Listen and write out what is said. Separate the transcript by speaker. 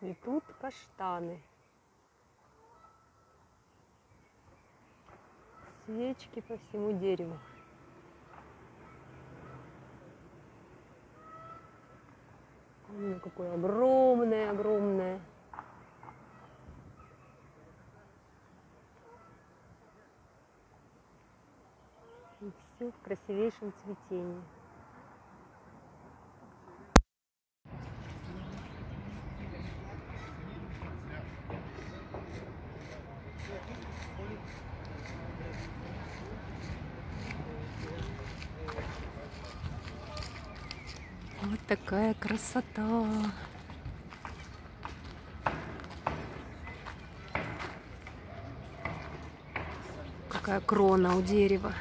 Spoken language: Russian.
Speaker 1: Цветут каштаны. Свечки по всему дереву. Оно какое огромное, огромное. И все в красивейшем цветении. Вот такая красота. Какая крона у дерева.